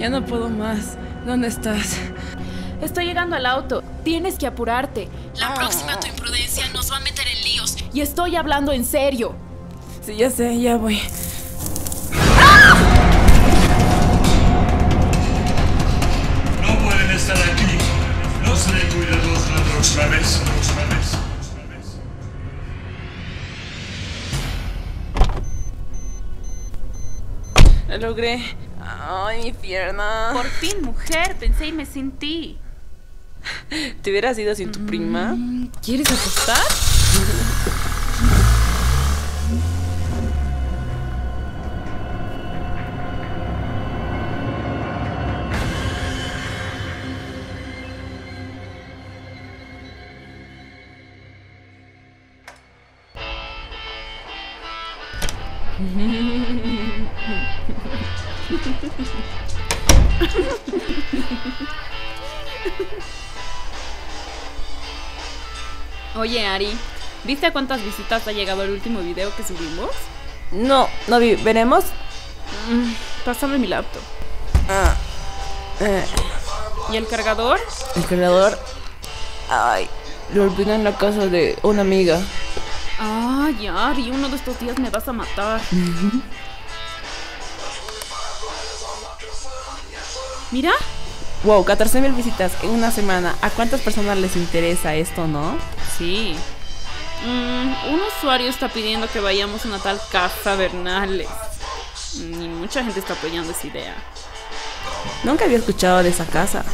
Ya no puedo más. ¿Dónde estás? Estoy llegando al auto. Tienes que apurarte. La próxima tu imprudencia nos va a meter en líos. Y estoy hablando en serio. Sí, ya sé, ya voy. No pueden estar aquí. No seré cuidadosos la próxima vez. La próxima vez. logré. Ay, mi pierna. Por fin, mujer, pensé y me sentí. ¿Te hubieras ido sin tu prima? ¿Quieres apostar? Oye, Ari, ¿viste a cuántas visitas ha llegado el último video que subimos? No, no vi. ¿Veremos? Mm, pásame mi laptop. Ah. Eh, ¿Y el cargador? el cargador. Ay, lo olvidé en la casa de una amiga. Ay, Ari, uno de estos días me vas a matar. Mira, Wow, 14 mil visitas en una semana. ¿A cuántas personas les interesa esto, no? Sí. Mm, un usuario está pidiendo que vayamos a una tal casa Bernales. Y mucha gente está apoyando esa idea. Nunca había escuchado de esa casa.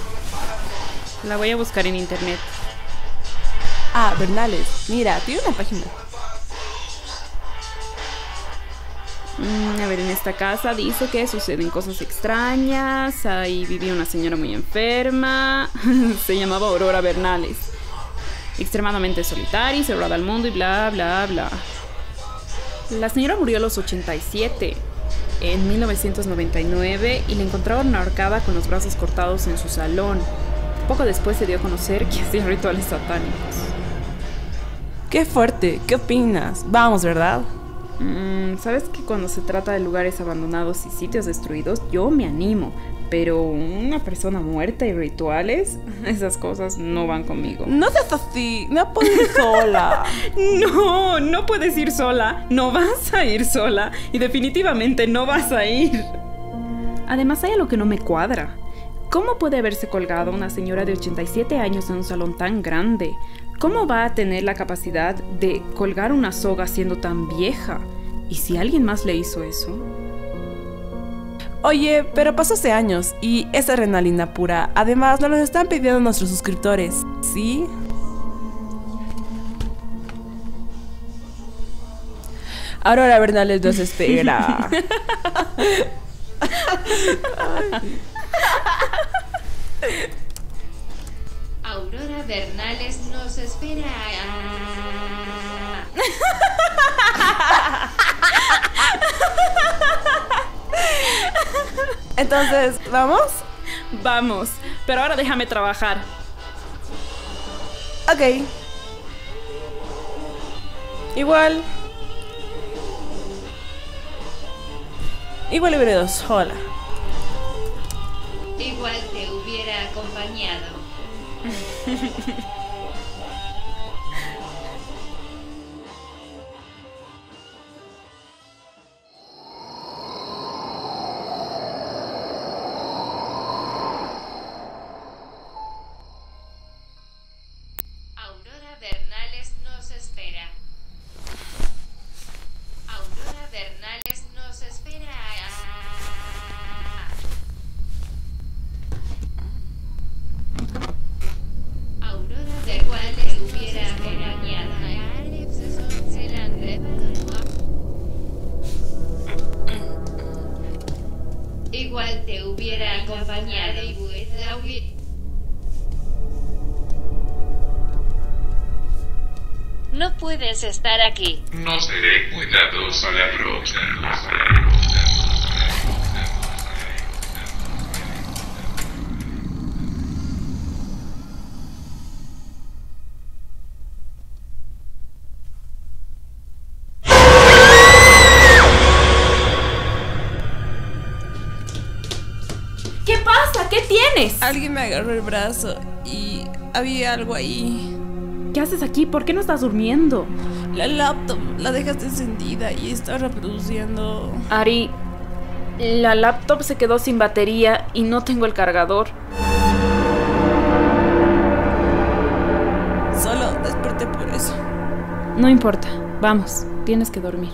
La voy a buscar en internet. Ah, Bernales. Mira, tiene una página. Mm, a ver, en esta casa dice que suceden cosas extrañas. Ahí vivía una señora muy enferma. Se llamaba Aurora Bernales. Extremadamente solitaria y cerrada al mundo y bla, bla, bla. La señora murió a los 87, en 1999, y la encontraron ahorcada con los brazos cortados en su salón. Poco después se dio a conocer que hacía rituales satánicos. Qué fuerte. ¿Qué opinas? Vamos, ¿verdad? Mm, Sabes que cuando se trata de lugares abandonados y sitios destruidos, yo me animo. Pero una persona muerta y rituales, esas cosas no van conmigo. No seas así. No puedo ir sola. No, no puedes ir sola. No vas a ir sola. Y definitivamente no vas a ir. Además, hay algo que no me cuadra. ¿Cómo puede haberse colgado una señora de 87 años en un salón tan grande? ¿Cómo va a tener la capacidad de colgar una soga siendo tan vieja? ¿Y si alguien más le hizo eso? Oye, pero pasó hace años y es adrenalina pura. Además, nos lo están pidiendo nuestros suscriptores. ¿Sí? Aurora Bernales nos espera. Aurora Bernales nos espera. Entonces, ¿vamos? Vamos, pero ahora déjame trabajar. Ok. Igual. Igual hubiera ido sola. Igual te hubiera acompañado. No puedes estar aquí. No seré cuidadoso a la próxima. ¿Qué pasa? ¿Qué tienes? Alguien me agarró el brazo y había algo ahí. ¿Qué haces aquí? ¿Por qué no estás durmiendo? La laptop la dejaste encendida y está reproduciendo. Ari, la laptop se quedó sin batería y no tengo el cargador. Solo desperté por eso. No importa, vamos, tienes que dormir.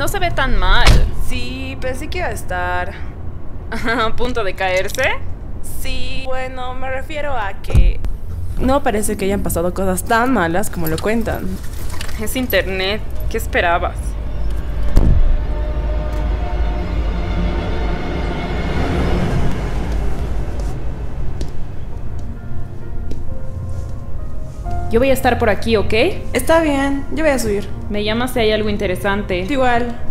No se ve tan mal. Sí, pensé que iba a estar. ¿A punto de caerse? Sí, bueno, me refiero a que. No parece que hayan pasado cosas tan malas como lo cuentan. Es internet. ¿Qué esperabas? Yo voy a estar por aquí, ¿ok? Está bien, yo voy a subir. Me llamas si hay algo interesante. Igual.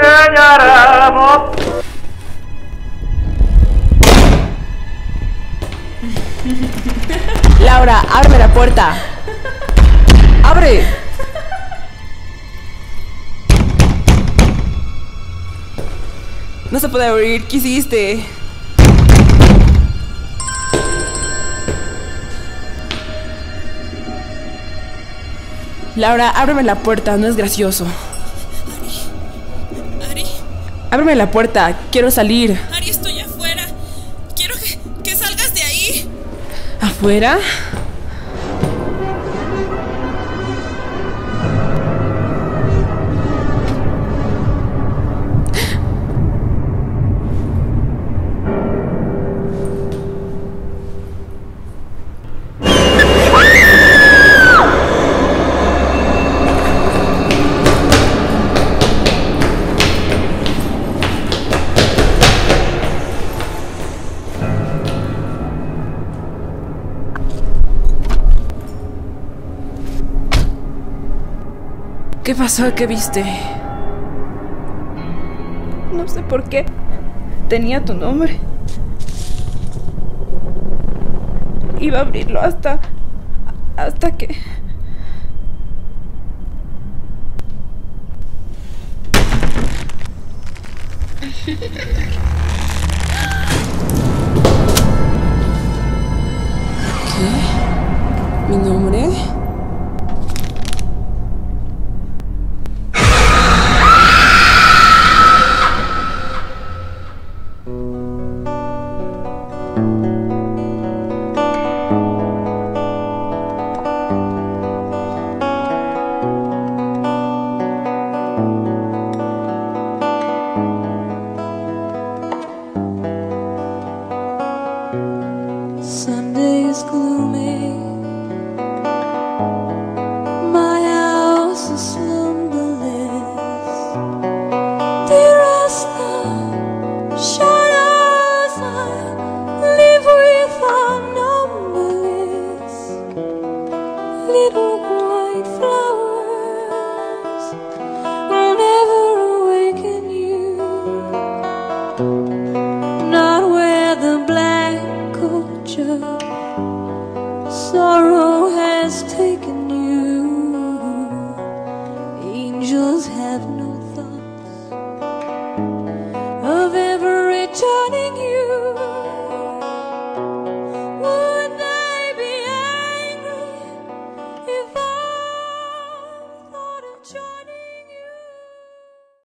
Segnaremo Laura, abre la puerta. ¡Abre! No se puede abrir. ¿Qué hiciste? Laura, ábreme la puerta. No es gracioso. Ari, Ábreme la puerta. Quiero salir. Ari, estoy afuera. Quiero que, que salgas de ahí. ¿Afuera? ¿Qué pasó? ¿Qué viste? No sé por qué. Tenía tu nombre. Iba a abrirlo hasta. hasta que. ¿Mi nombre? Is gloomy.